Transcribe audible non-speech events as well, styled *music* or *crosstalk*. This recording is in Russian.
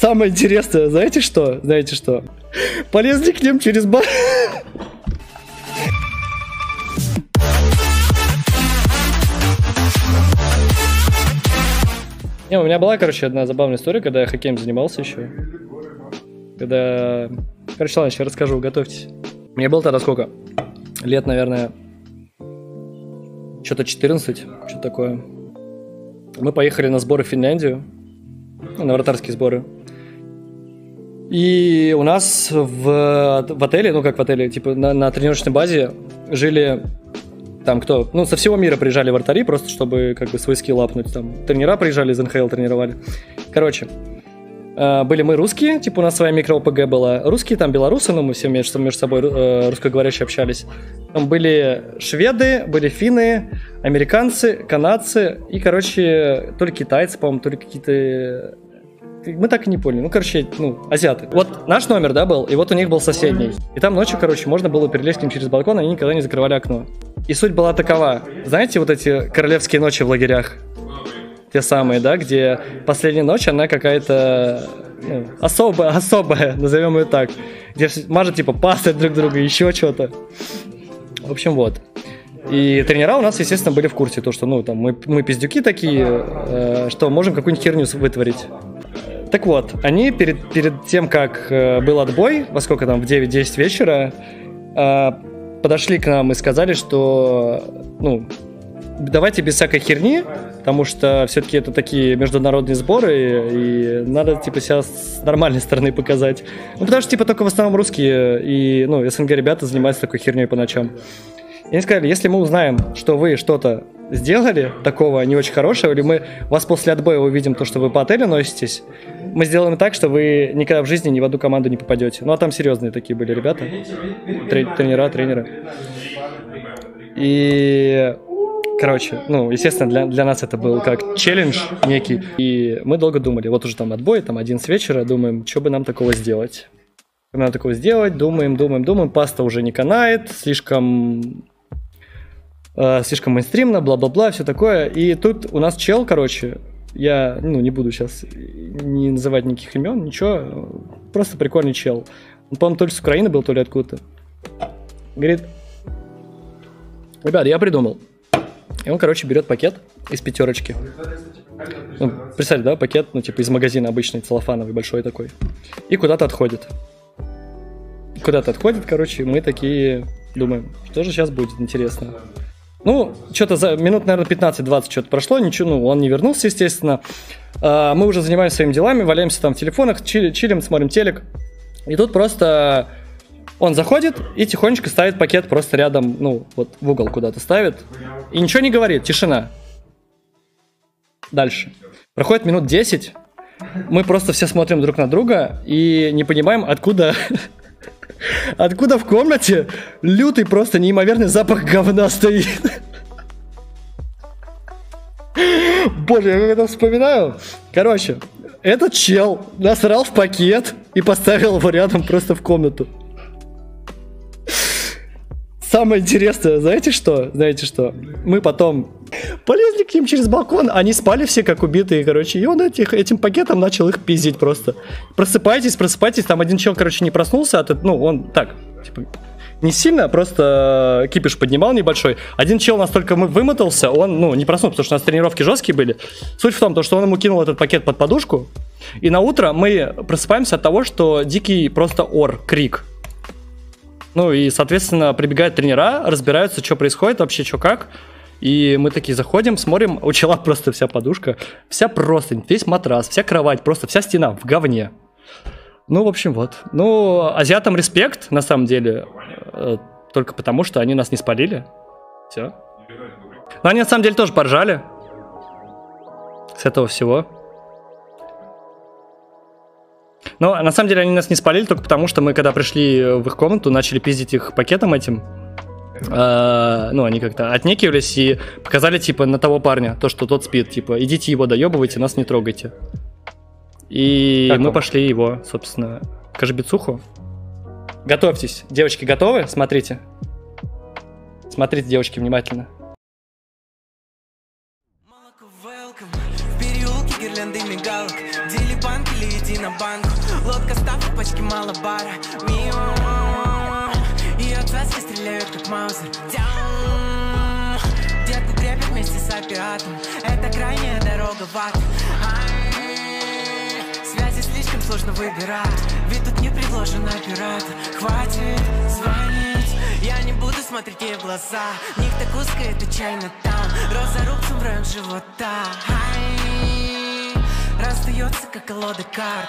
Самое интересное, знаете что? Знаете что? Полезли к ним через бар. Не, у меня была, короче, одна забавная история, когда я хоккеем занимался еще. Когда... Короче, ладно, сейчас расскажу, готовьтесь. Мне было тогда сколько? Лет, наверное, что-то 14, что-то такое. Мы поехали на сборы в Финляндию, на вратарские сборы. И у нас в, в отеле, ну как в отеле, типа на, на тренировочной базе жили там кто, ну со всего мира приезжали вратари, просто чтобы как бы свой скилл апнуть. Там тренера приезжали из НХЛ, тренировали. Короче, э, были мы русские, типа у нас своя микро-ОПГ была. Русские, там белорусы, но мы все между, между собой э, русскоговорящие общались. Там были шведы, были финны, американцы, канадцы и, короче, то ли китайцы, по-моему, то ли какие-то мы так и не поняли. Ну, короче, ну, азиаты. Вот наш номер, да, был, и вот у них был соседний. И там ночью, короче, можно было перелезть к ним через балкон, они никогда не закрывали окно. И суть была такова. Знаете, вот эти королевские ночи в лагерях? Те самые, да, где последняя ночь, она какая-то ну, особая, *laughs* особая, назовем ее так. Где мажут, типа, пасать друг друга, еще что-то. В общем, вот. И тренера у нас, естественно, были в курсе, то, что, ну, там, мы, мы пиздюки такие, э, что можем какую-нибудь херню вытворить. Так вот, они перед, перед тем, как э, был отбой, во сколько там, в 9-10 вечера, э, подошли к нам и сказали, что, ну, давайте без всякой херни, потому что все-таки это такие международные сборы, и надо, типа, себя с нормальной стороны показать. Ну, потому что, типа, только в основном русские и, ну, СНГ ребята занимаются такой херней по ночам. И они сказали, если мы узнаем, что вы что-то сделали такого не очень хорошего, или мы вас после отбоя увидим то, что вы по отелю носитесь, мы сделаем так, что вы никогда в жизни ни в одну команду не попадете. Ну, а там серьезные такие были ребята, тренера, тренеры. И, короче, ну, естественно, для, для нас это был как челлендж некий. И мы долго думали, вот уже там отбой, там один с вечера, думаем, что бы нам такого сделать. Надо такого сделать, думаем, думаем, думаем, паста уже не канает, слишком э, слишком мейнстримно, бла-бла-бла, все такое. И тут у нас чел, короче, я, ну, не буду сейчас не называть никаких имен, ничего, просто прикольный чел. Он, по-моему, то ли с Украины был, то ли откуда-то. Говорит, ребят, я придумал. И он, короче, берет пакет из пятерочки. Ну, представь, да, пакет, ну, типа из магазина обычный, целлофановый, большой такой. И куда-то отходит. Куда-то отходит, короче, мы такие думаем, что же сейчас будет интересно. Ну, что-то за минут, наверное, 15-20 что-то прошло, ничего, ну, он не вернулся, естественно. А, мы уже занимаемся своими делами, валяемся там в телефонах, чили, чилим, смотрим телек. И тут просто он заходит и тихонечко ставит пакет просто рядом, ну, вот в угол куда-то ставит. И ничего не говорит, тишина. Дальше. Проходит минут 10, мы просто все смотрим друг на друга и не понимаем, откуда *laughs* Откуда в комнате лютый просто неимоверный запах говна стоит? Боже, я это вспоминаю. Короче, этот чел насрал в пакет и поставил его рядом просто в комнату. Самое интересное, знаете что? Знаете что? Мы потом полезли к ним через балкон, они спали все как убитые, короче, и он этих, этим пакетом начал их пиздить просто. Просыпайтесь, просыпайтесь, там один чел, короче, не проснулся, от, ну, он так, типа, не сильно, просто кипиш поднимал небольшой. Один чел настолько вымотался, он, ну, не проснулся, потому что у нас тренировки жесткие были. Суть в том, что он ему кинул этот пакет под подушку, и на утро мы просыпаемся от того, что дикий просто ор, крик. Ну и, соответственно, прибегают тренера, разбираются, что происходит вообще, что как. И мы такие заходим, смотрим, у чела просто вся подушка, вся просто, весь матрас, вся кровать, просто вся стена в говне. Ну, в общем, вот. Ну, азиатам респект, на самом деле, э, только потому, что они нас не спалили. Все. Но они, на самом деле, тоже поржали с этого всего. Но на самом деле они нас не спалили только потому, что мы, когда пришли в их комнату, начали пиздить их пакетом этим. Uh, ну, они как-то отнекивались и показали, типа, на того парня, то, что тот спит, типа, идите его доебывайте, нас не трогайте. И как мы он? пошли его, собственно, к Ажбицуху. Готовьтесь. Девочки готовы? Смотрите. Смотрите, девочки, внимательно. Лодка ставка, пачки мало бара Мимо стреляют, как маузер. Детку крепят вместе с опиатом Это крайняя дорога в ад. Связи слишком сложно выбирать. Ведь тут не предложен оператор. Хватит звонить. Я не буду смотреть ей в глаза. Них так узко, это чайно там. Роза рубцем в район живота. Ай, Расстается, как колода карт